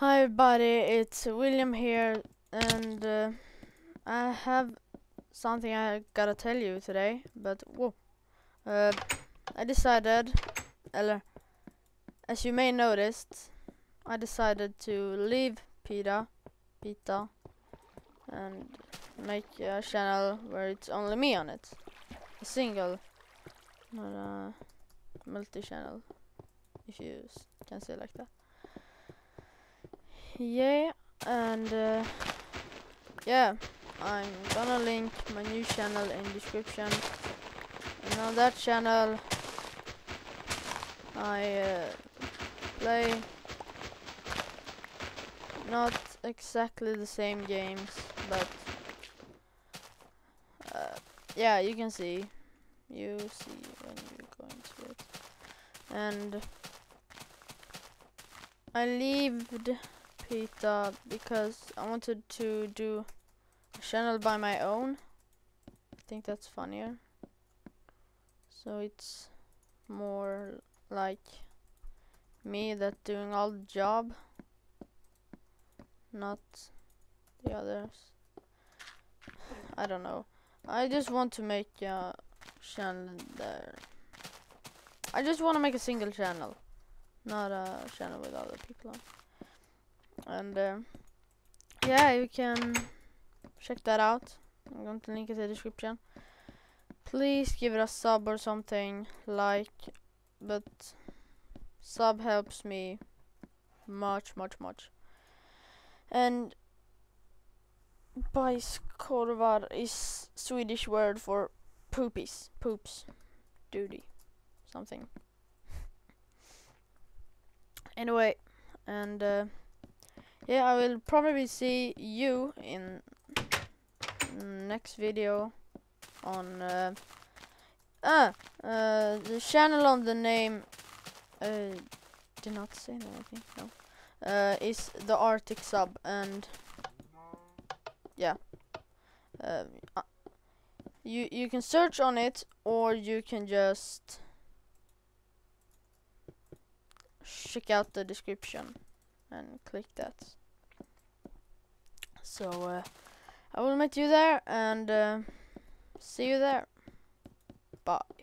Hi everybody, it's William here and uh, I have something I gotta tell you today, but whoa. Uh, I decided, eller, as you may noticed, I decided to leave PiTA, PiTA, and make a channel where it's only me on it. A single, not a multi-channel, if you can say like that. Yeah, and uh, yeah, I'm gonna link my new channel in description. And on that channel, I uh, play not exactly the same games, but uh, yeah, you can see. You see when you go into it. And I leaved Because I wanted to do a channel by my own. I think that's funnier. So it's more like me that doing all the job, not the others. I don't know. I just want to make a channel there. I just want to make a single channel, not a channel with other people on and uh, yeah you can check that out. I'm going to link it in the description. Please give it a sub or something like but sub helps me much much much. And bajskorvar is Swedish word for poopies poops duty something. Anyway and uh, yeah, I will probably see you in next video on uh, ah uh, the channel on the name uh, did not say that I think no uh, is the Arctic sub and yeah uh, you you can search on it or you can just check out the description and click that. So uh, I will meet you there and uh, see you there. Bye.